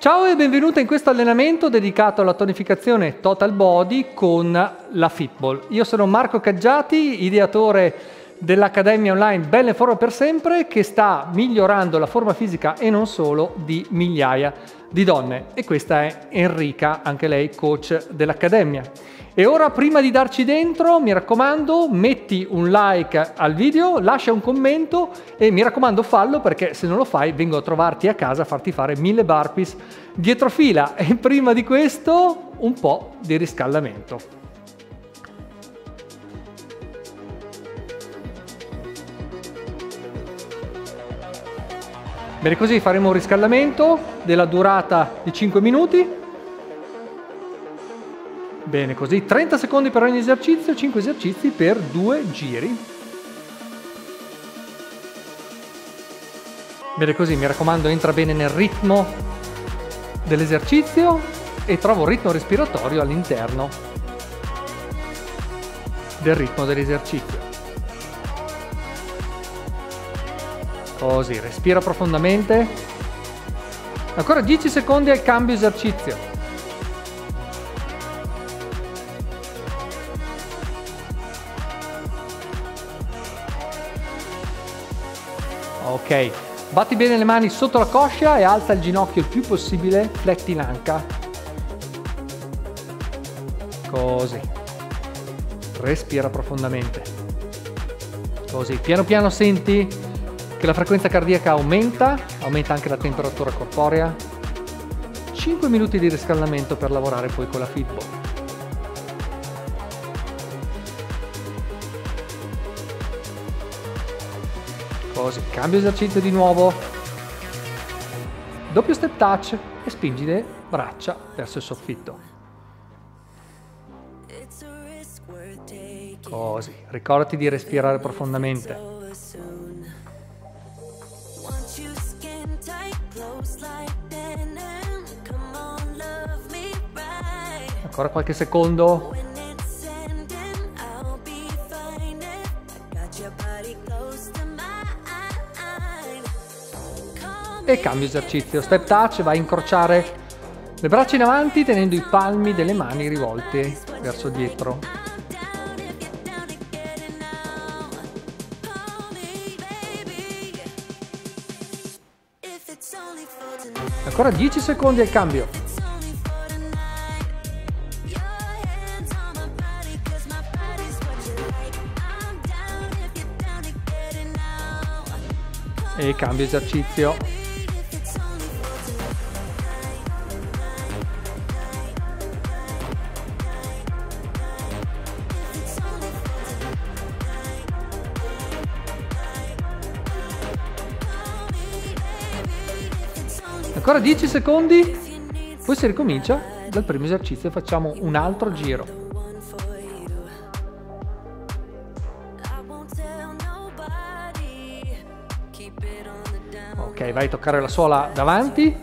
Ciao e benvenuta in questo allenamento dedicato alla tonificazione total body con la Fitball. Io sono Marco Caggiati, ideatore dell'Accademia Online Belle Forma per Sempre che sta migliorando la forma fisica e non solo di migliaia di donne. E questa è Enrica, anche lei coach dell'Accademia. E ora prima di darci dentro, mi raccomando, metti un like al video, lascia un commento e mi raccomando fallo perché se non lo fai vengo a trovarti a casa a farti fare mille burpees dietro fila. E prima di questo un po' di riscaldamento. Bene, così faremo un riscaldamento della durata di 5 minuti. Bene, così 30 secondi per ogni esercizio, 5 esercizi per 2 giri. Bene, così mi raccomando, entra bene nel ritmo dell'esercizio e trovo un ritmo respiratorio all'interno del ritmo dell'esercizio. Così, respira profondamente. Ancora 10 secondi al cambio esercizio. Ok, batti bene le mani sotto la coscia e alza il ginocchio il più possibile, fletti l'anca. Così. Respira profondamente. Così, piano piano senti che la frequenza cardiaca aumenta, aumenta anche la temperatura corporea. 5 minuti di riscaldamento per lavorare poi con la Fitball. Così, cambio esercizio di nuovo. Doppio step touch e spingi le braccia verso il soffitto. Così, ricordati di respirare profondamente. Ancora qualche secondo. E cambio esercizio. Step touch, vai a incrociare le braccia in avanti tenendo i palmi delle mani rivolte verso dietro. Ancora 10 secondi al cambio. E cambio esercizio. Ancora 10 secondi, poi si ricomincia dal primo esercizio facciamo un altro giro. Ok, vai a toccare la suola davanti.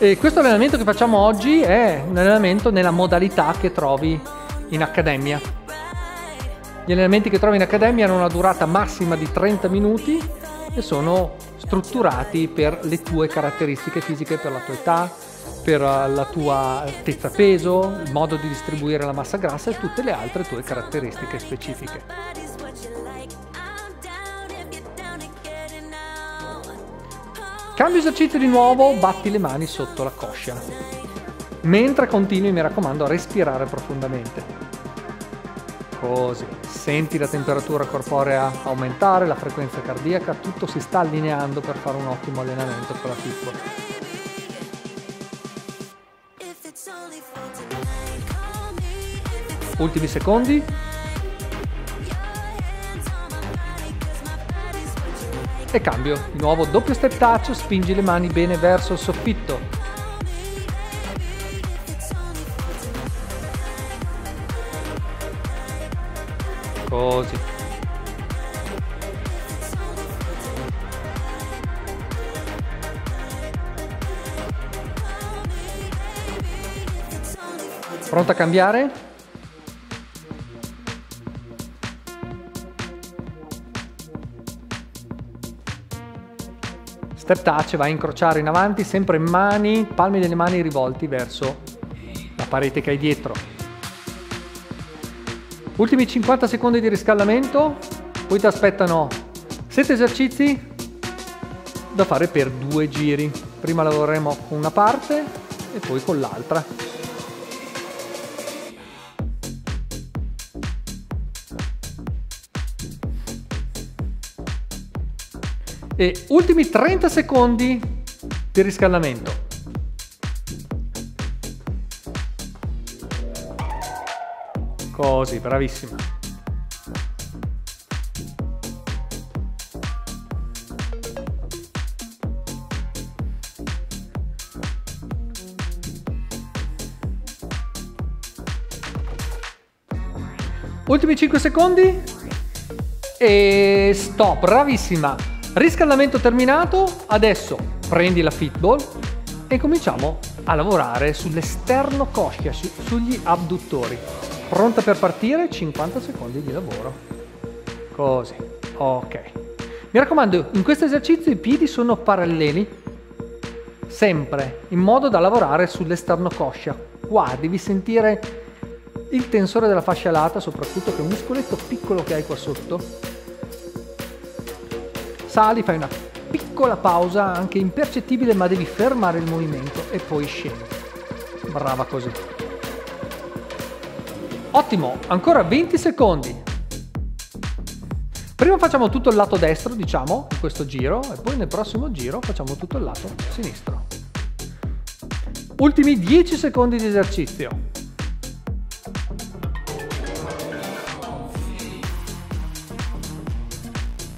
E questo allenamento che facciamo oggi è un allenamento nella modalità che trovi in accademia. Gli allenamenti che trovi in accademia hanno una durata massima di 30 minuti e sono strutturati per le tue caratteristiche fisiche, per la tua età, per la tua altezza peso, il modo di distribuire la massa grassa e tutte le altre tue caratteristiche specifiche. Cambio esercizio di nuovo, batti le mani sotto la coscia. Mentre continui, mi raccomando, a respirare profondamente. Così, senti la temperatura corporea aumentare, la frequenza cardiaca, tutto si sta allineando per fare un ottimo allenamento con la piccola. Ultimi secondi. E cambio, di nuovo doppio step touch, spingi le mani bene verso il soffitto. Così. Pronto a cambiare? step touch, vai a incrociare in avanti, sempre mani, palmi delle mani rivolti verso la parete che hai dietro. Ultimi 50 secondi di riscaldamento, poi ti aspettano 7 esercizi da fare per due giri. Prima lavoreremo con una parte e poi con l'altra. E ultimi 30 secondi di riscaldamento. Così, bravissima. Ultimi 5 secondi. E stop, bravissima. Riscaldamento terminato. Adesso prendi la fitball e cominciamo a lavorare sull'esterno coscia, su, sugli abduttori. Pronta per partire? 50 secondi di lavoro. Così. Ok. Mi raccomando, in questo esercizio i piedi sono paralleli, sempre, in modo da lavorare sull'esterno coscia. Qua devi sentire il tensore della fascia lata, soprattutto che è un muscoletto piccolo che hai qua sotto. Sali, fai una piccola pausa, anche impercettibile, ma devi fermare il movimento e poi scendi. Brava così. Ottimo, ancora 20 secondi. Prima facciamo tutto il lato destro, diciamo, in questo giro, e poi nel prossimo giro facciamo tutto il lato sinistro. Ultimi 10 secondi di esercizio.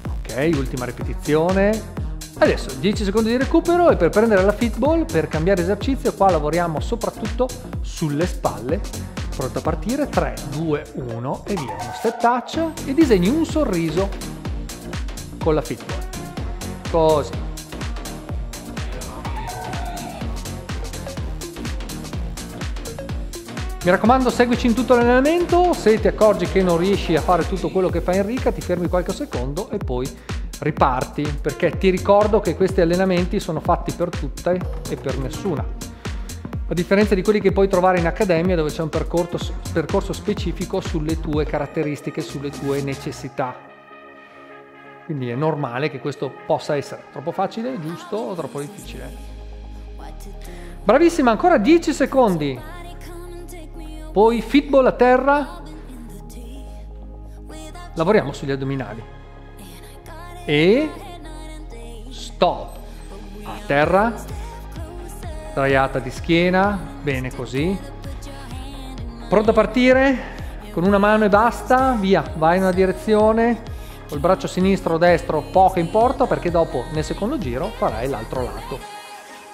Ok, ultima ripetizione. Adesso 10 secondi di recupero e per prendere la fitball, per cambiare esercizio, qua lavoriamo soprattutto sulle spalle. Pronto a partire, 3, 2, 1 e via. Uno step touch e disegni un sorriso con la fitball. Così. Mi raccomando, seguici in tutto l'allenamento. Se ti accorgi che non riesci a fare tutto quello che fa Enrica, ti fermi qualche secondo e poi riparti, perché ti ricordo che questi allenamenti sono fatti per tutte e per nessuna. A differenza di quelli che puoi trovare in accademia dove c'è un percorso, percorso specifico sulle tue caratteristiche, sulle tue necessità. Quindi è normale che questo possa essere troppo facile, giusto o troppo difficile. Bravissima, ancora 10 secondi. Poi fitball a terra, lavoriamo sugli addominali. E stop, a terra, sdraiata di schiena, bene così, pronto a partire, con una mano e basta, via, vai in una direzione, col braccio sinistro o destro poco importa perché dopo nel secondo giro farai l'altro lato.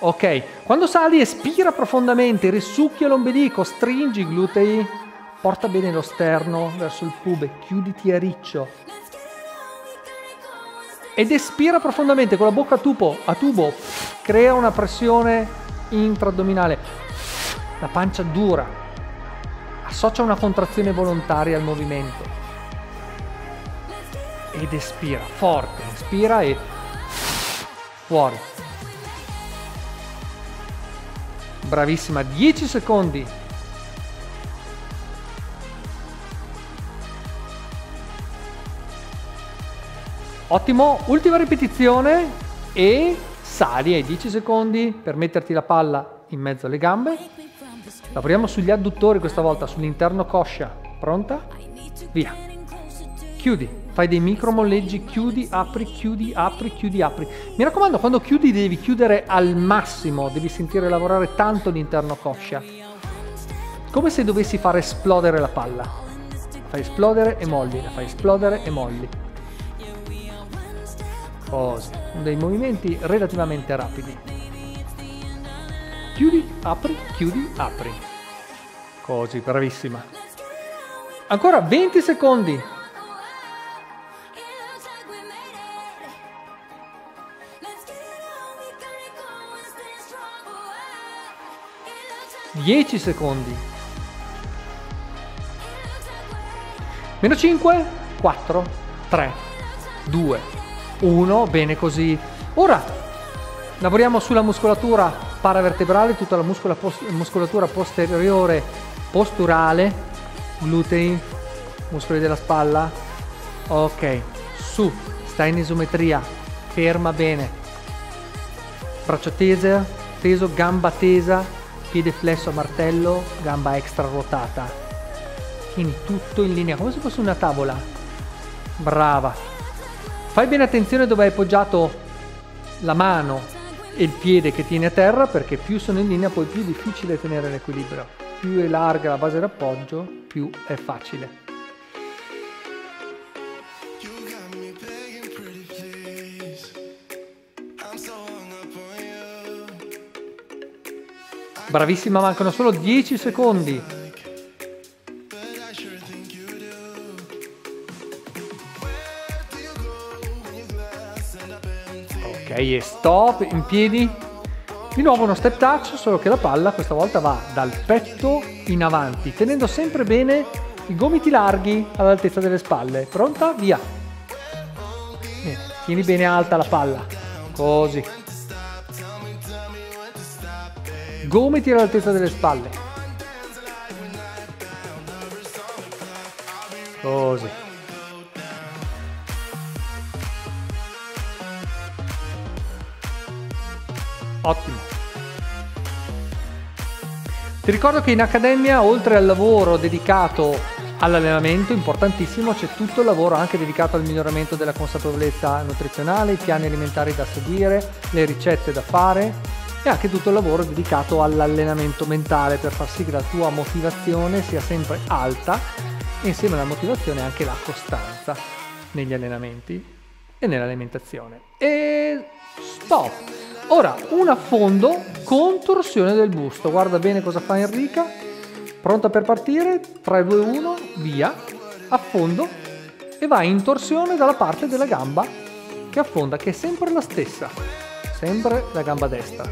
Ok, quando sali espira profondamente, risucchia l'ombelico, stringi i glutei, porta bene lo sterno verso il pube, chiuditi a riccio. Ed espira profondamente con la bocca a tubo, a tubo crea una pressione intraaddominale, la pancia dura, associa una contrazione volontaria al movimento. Ed espira, forte, espira e fuori. Bravissima, 10 secondi. Ottimo, ultima ripetizione e sali ai 10 secondi per metterti la palla in mezzo alle gambe. Lavoriamo sugli adduttori questa volta, sull'interno coscia. Pronta? Via. Chiudi, fai dei micro molleggi, chiudi, apri, chiudi, apri, chiudi, apri. Mi raccomando, quando chiudi devi chiudere al massimo, devi sentire lavorare tanto l'interno coscia. Come se dovessi far esplodere la palla. Fai esplodere e molli, la fai esplodere e molli. Così, dei movimenti relativamente rapidi. Chiudi, apri, chiudi, apri. Così, bravissima. Ancora 20 secondi. 10 secondi. Meno 5, 4, 3, 2, 1, bene così. Ora lavoriamo sulla muscolatura paravertebrale, tutta la muscola post- muscolatura posteriore posturale, glutei, muscoli della spalla. Ok, su, stai in isometria, ferma bene. Braccio tese, teso, gamba tesa, piede flesso a martello, gamba extra ruotata. Quindi tutto in linea, come se fosse una tavola. Brava. Fai bene attenzione dove hai appoggiato la mano e il piede che tieni a terra perché più sono in linea poi più è difficile tenere l'equilibrio. Più è larga la base d'appoggio, più è facile. Bravissima, mancano solo 10 secondi. E stop, in piedi. Di nuovo uno step touch, solo che la palla questa volta va dal petto in avanti, tenendo sempre bene i gomiti larghi all'altezza delle spalle. Pronta? Via. Bene, tieni bene alta la palla. Così. Gomiti all'altezza delle spalle. Così. Ottimo. Ti ricordo che in accademia, oltre al lavoro dedicato all'allenamento, importantissimo, c'è tutto il lavoro anche dedicato al miglioramento della consapevolezza nutrizionale, i piani alimentari da seguire, le ricette da fare e anche tutto il lavoro dedicato all'allenamento mentale per far sì che la tua motivazione sia sempre alta e insieme alla motivazione anche la costanza negli allenamenti e nell'alimentazione. E stop! Ora un affondo con torsione del busto. Guarda bene cosa fa Enrica. Pronta per partire? 3, 2, 1, via. Affondo e vai in torsione dalla parte della gamba che affonda, che è sempre la stessa. Sempre la gamba destra.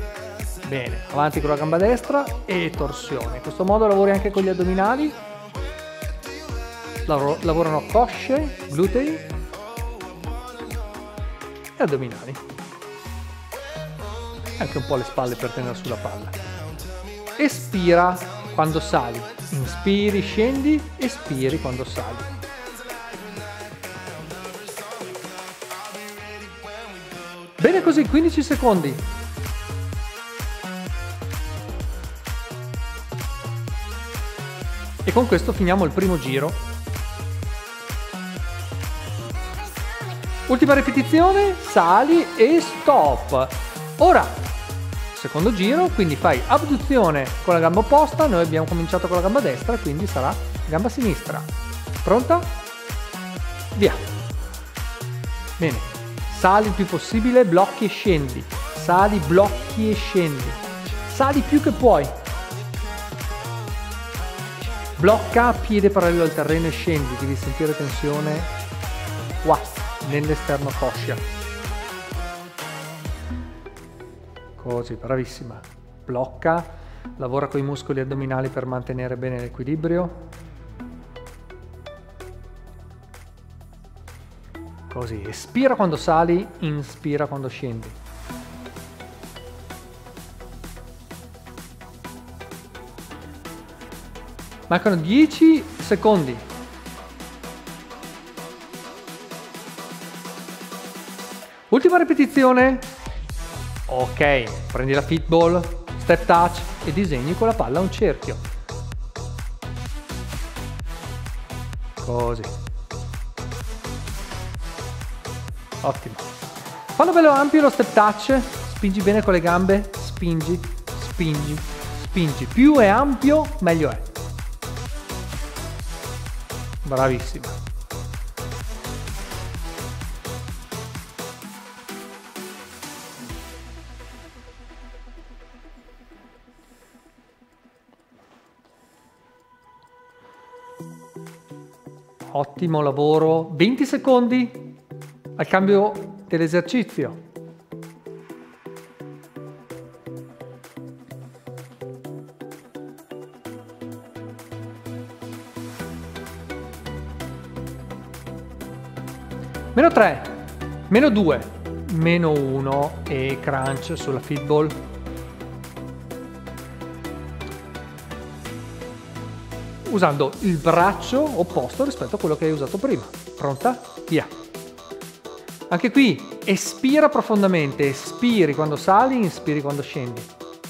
Bene, avanti con la gamba destra e torsione. In questo modo lavori anche con gli addominali. Lavorano cosce, glutei e addominali. Anche un po' le spalle per tenere sulla palla. Espira quando sali. Inspiri, scendi, espiri quando sali. Bene così, 15 secondi. E con questo finiamo il primo giro. Ultima ripetizione, sali e stop. Ora, secondo giro, quindi fai abduzione con la gamba opposta, noi abbiamo cominciato con la gamba destra, quindi sarà gamba sinistra. Pronta? Via. Bene, Sali il più possibile, blocchi e scendi. Sali, blocchi e scendi. Sali più che puoi. Blocca, piede parallelo al terreno e scendi. Devi sentire tensione qua, nell'esterno coscia. Così, bravissima. Blocca, lavora con i muscoli addominali per mantenere bene l'equilibrio. Così, espira quando sali, inspira quando scendi. Mancano 10 secondi. Ultima ripetizione. Ok, prendi la fitball, step touch e disegni con la palla un cerchio. Così. Ottimo. Fallo bello ampio lo step touch, spingi bene con le gambe, spingi, spingi, spingi. Più è ampio, meglio è. Bravissima. Ottimo lavoro. 20 secondi al cambio dell'esercizio. Meno 3, meno 2, meno 1 e crunch sulla feedball. Usando il braccio opposto rispetto a quello che hai usato prima. Pronta? Via. Anche qui espira profondamente, espiri quando sali, inspiri quando scendi.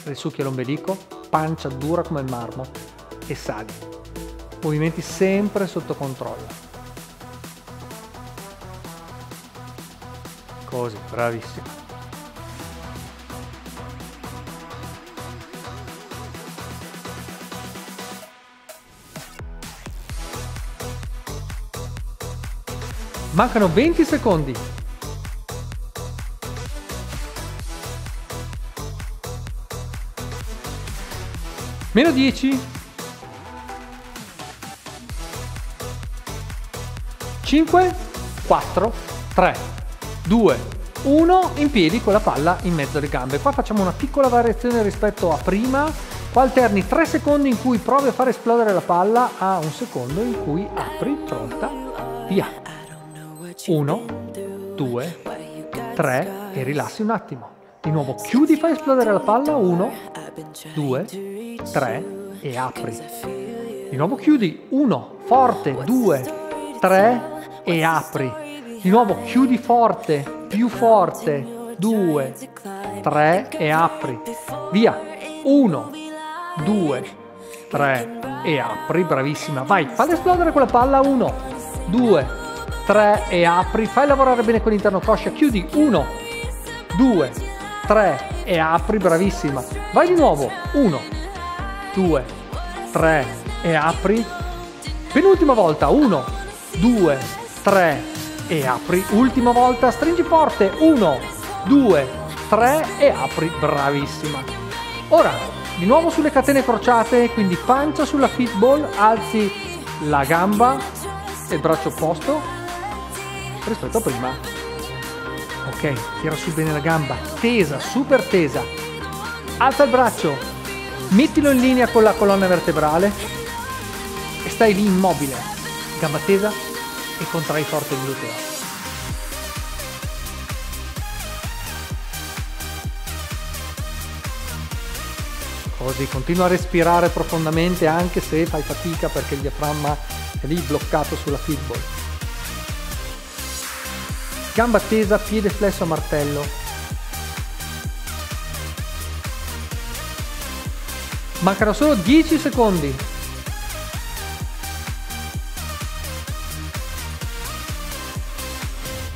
Risucchia l'ombelico, pancia dura come il marmo e sali. Movimenti sempre sotto controllo. Così, bravissimo. Mancano 20 secondi. Meno 10. 5, 4, 3, 2, 1, in piedi con la palla in mezzo alle gambe. Qua facciamo una piccola variazione rispetto a prima. Qua alterni 3 secondi in cui provi a far esplodere la palla a un secondo in cui apri, pronta, via. 1, 2, 3 e rilassi un attimo. Di nuovo chiudi, fai esplodere la palla, 1, 2, 3 e apri. Di nuovo chiudi, 1, forte, 2, 3 e apri. Di nuovo chiudi forte, più forte, 2, 3 e apri. Via, 1, 2, 3 e apri, bravissima. Vai, fai esplodere quella palla, 1, 2, 3 e apri. Fai lavorare bene con l'interno coscia, chiudi, 1, 2, 3 e apri, bravissima. Vai di nuovo, 1, 2, 3 e apri. Penultima volta, 1, 2, 3 e apri. Ultima volta, stringi forte, 1, 2, 3 e apri, bravissima. Ora, di nuovo sulle catene crociate, quindi pancia sulla fitball, alzi la gamba e il braccio opposto rispetto a prima. Ok, tira su bene la gamba, tesa, super tesa. Alza il braccio, mettilo in linea con la colonna vertebrale e stai lì immobile, gamba tesa e contrai forte il gluteo. Così, continua a respirare profondamente anche se fai fatica perché il diaframma è lì bloccato sulla fitball. Gamba tesa, piede flesso a martello. Mancano solo 10 secondi.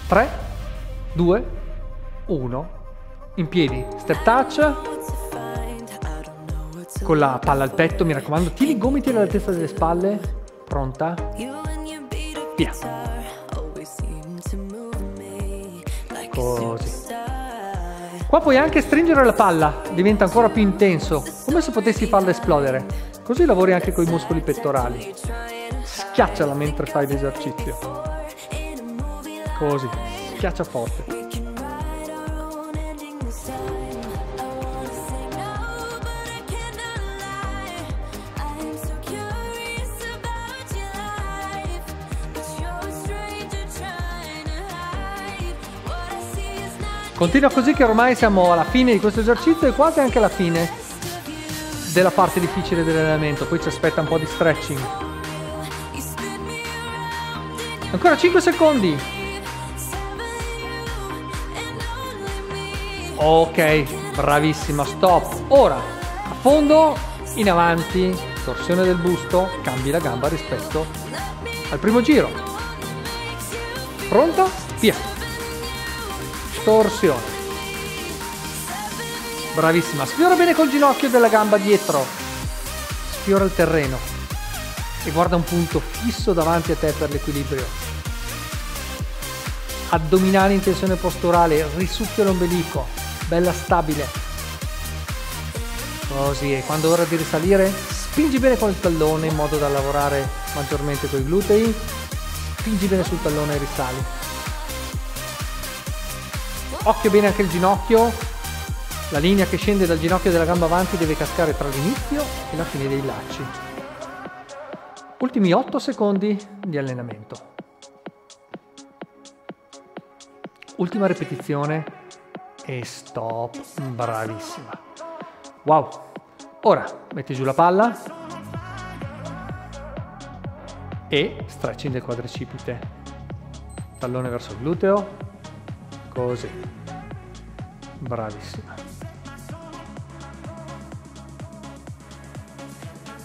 3, 2, 1, in piedi, step touch, con la palla al petto, mi raccomando, tieni i gomiti all'altezza delle spalle, pronta, via. Così. Qua puoi anche stringere la palla, diventa ancora più intenso, come se potessi farla esplodere. Così lavori anche con i muscoli pettorali. Schiacciala mentre fai l'esercizio. Così, schiaccia forte. Continua così che ormai siamo alla fine di questo esercizio e quasi anche alla fine della parte difficile dell'allenamento. Poi ci aspetta un po' di stretching. Ancora 5 secondi. Ok, bravissima, stop. Ora, a fondo, in avanti, torsione del busto, cambi la gamba rispetto al primo giro. Pronta? Via. Torsione. Bravissima, sfiora bene col ginocchio della gamba dietro. Sfiora il terreno. E guarda un punto fisso davanti a te per l'equilibrio. Addominali in tensione posturale, risucchio l'ombelico bella stabile. Così, e quando è ora di risalire, spingi bene con il tallone in modo da lavorare maggiormente con i glutei, spingi bene sul tallone e risali. Occhio bene anche il ginocchio, la linea che scende dal ginocchio della gamba avanti deve cascare tra l'inizio e la fine dei lacci. Ultimi 8 secondi di allenamento. Ultima ripetizione e stop, bravissima. Wow, ora metti giù la palla e stretching del quadricipite, tallone verso il gluteo, così, bravissima.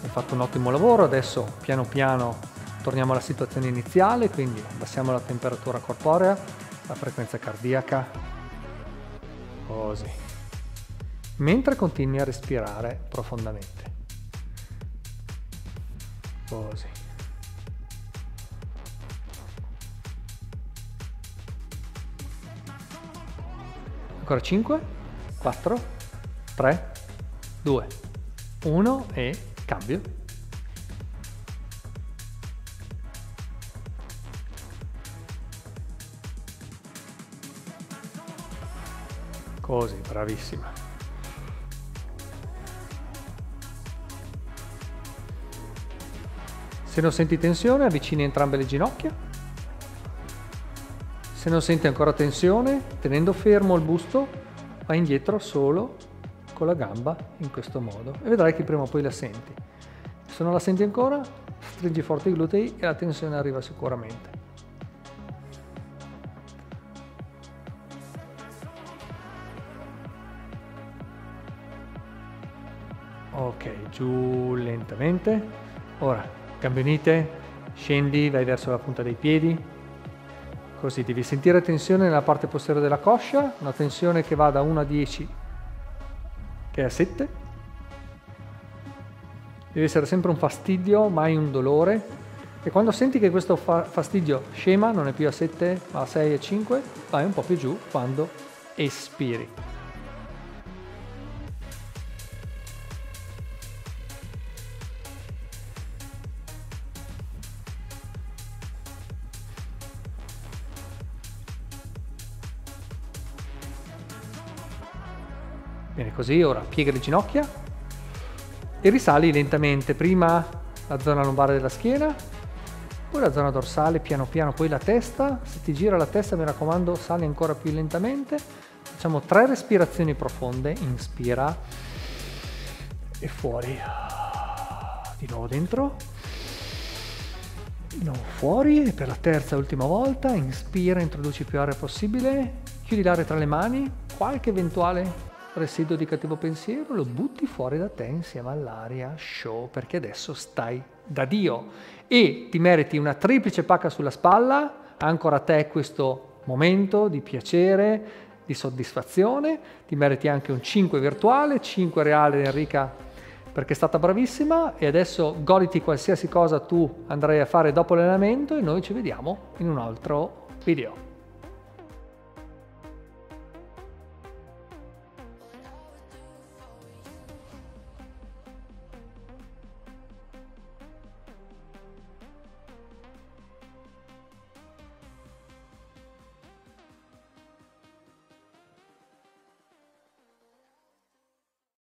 Hai fatto un ottimo lavoro, adesso piano piano torniamo alla situazione iniziale, quindi abbassiamo la temperatura corporea, la frequenza cardiaca, così, mentre continui a respirare profondamente, così. Ancora 5, 4, 3, 2, 1 e cambio. Così, bravissima. Se non senti tensione, avvicini entrambe le ginocchia se non senti ancora tensione, tenendo fermo il busto, vai indietro solo con la gamba in questo modo e vedrai che prima o poi la senti. Se non la senti ancora, stringi forte i glutei e la tensione arriva sicuramente. Ok, giù lentamente. Ora, gambe unite, scendi, vai verso la punta dei piedi, Così devi sentire tensione nella parte posteriore della coscia, una tensione che va da 1 a 10, che è a 7. Deve essere sempre un fastidio, mai un dolore. E quando senti che questo fa fastidio scema, non è più a 7 ma a 6 e 5, vai un po' più giù quando espiri. Bene, così ora piega le ginocchia e risali lentamente, prima la zona lombare della schiena, poi la zona dorsale, piano piano, poi la testa, se ti gira la testa mi raccomando sali ancora più lentamente, facciamo tre respirazioni profonde, inspira e fuori, di nuovo dentro, di nuovo fuori. E per la terza e ultima volta inspira, introduci più aria possibile, chiudi l'aria tra le mani, qualche eventuale residuo di cattivo pensiero lo butti fuori da te insieme all'aria. Show perché adesso stai da Dio. E ti meriti una triplice pacca sulla spalla, ancora a te questo momento di piacere, di soddisfazione, ti meriti anche un 5 virtuale, 5 reale Enrica perché è stata bravissima. E adesso goditi qualsiasi cosa tu andrai a fare dopo l'allenamento e noi ci vediamo in un altro video.